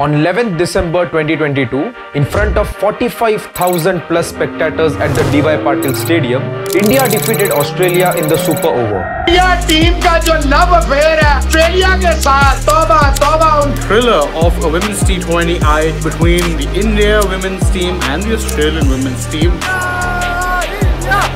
On 11th December 2022, in front of 45,000 plus spectators at the DY Patil Stadium, India defeated Australia in the Super Over. India team का जो love affair है Australia के साथ तौबा तौबा उन thriller of a women's T20I between the India women's team and the Australian women's team.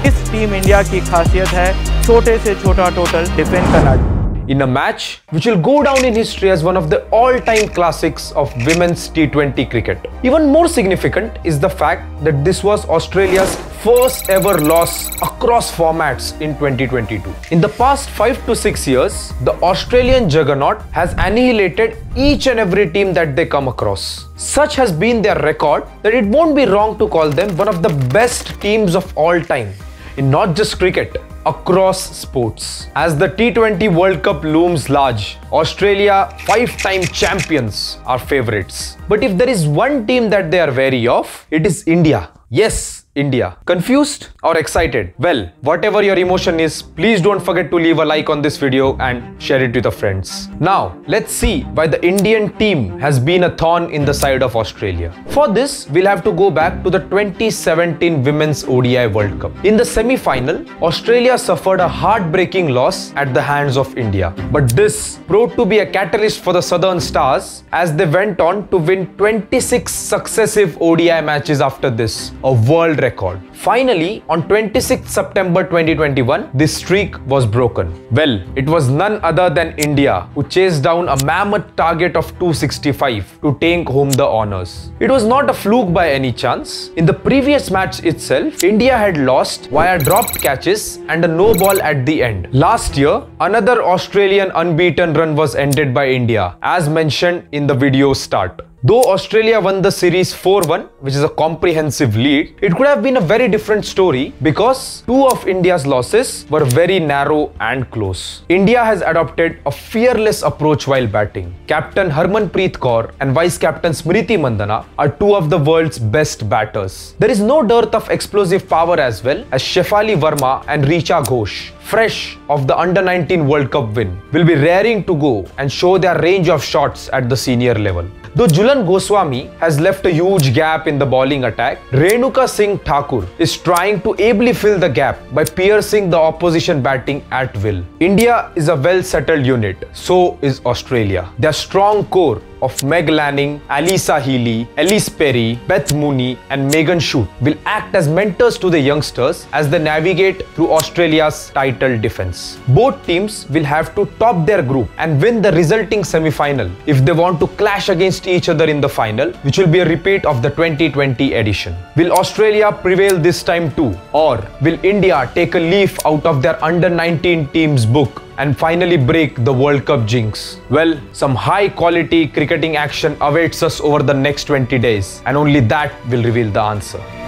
इस team India की खासियत है छोटे से छोटा टोटल डिफेंड करना in a match which will go down in history as one of the all-time classics of women's T20 cricket. Even more significant is the fact that this was Australia's first ever loss across formats in 2022. In the past 5 to 6 years, the Australian juggernaut has annihilated each and every team that they come across. Such has been their record that it won't be wrong to call them one of the best teams of all time in not just cricket across sports. As the T20 World Cup looms large, Australia, five time champions, are favorites. But if there is one team that they are wary of, it is India. Yes, India. Confused or excited? Well, whatever your emotion is, please don't forget to leave a like on this video and share it with your friends. Now, let's see why the Indian team has been a thorn in the side of Australia. For this, we'll have to go back to the 2017 Women's ODI World Cup. In the semi-final, Australia suffered a heartbreaking loss at the hands of India. But this proved to be a catalyst for the Southern Stars as they went on to win 26 successive ODI matches after this, a world record. Finally, on 26th September 2021, this streak was broken. Well, it was none other than India who chased down a mammoth target of 265 to take home the honors. It was not a fluke by any chance. In the previous match itself, India had lost via dropped catches and a no ball at the end. Last year, another Australian unbeaten run was ended by India, as mentioned in the video start. Though Australia won the series 4-1, which is a comprehensive lead, it could have been a very different story because two of India's losses were very narrow and close. India has adopted a fearless approach while batting. Captain Harmanpreet Kaur and Vice Captain Smriti Mandhana are two of the world's best batters. There is no dearth of explosive power as well as Shafali Verma and Richa Ghosh fresh of the under 19 World Cup win, will be raring to go and show their range of shots at the senior level. Though Jhulan Goswami has left a huge gap in the bowling attack, Renuka Singh Thakur is trying to ably fill the gap by piercing the opposition batting at will. India is a well settled unit, so is Australia. Their strong core of Meg Lanning, Alyssa Healy, Ellyse Perry, Beth Mooney, and Megan Schutt will act as mentors to the youngsters as they navigate through Australia's title defense. Both teams will have to top their group and win the resulting semi final if they want to clash against each other in the final, which will be a repeat of the 2020 edition. Will Australia prevail this time too? Or will India take a leaf out of their under 19 team's book and finally break the World Cup jinx? Well, some high quality cricketing action awaits us over the next 20 days, and only that will reveal the answer.